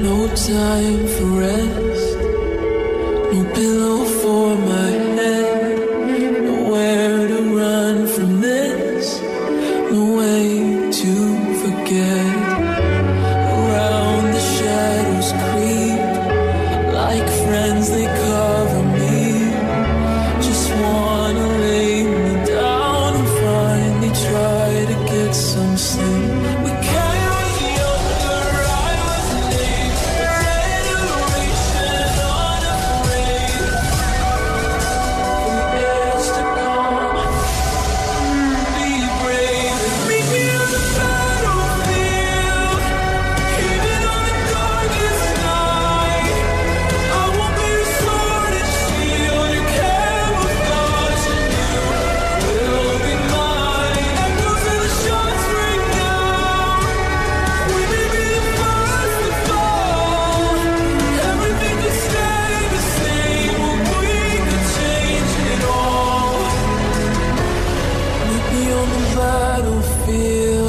time for rest. No pillow for my head. Nowhere to run from this. No way to forget. Around the shadows creep. Like friends, they cover me. Just wanna lay me down and finally try to get some sleep. Battlefield.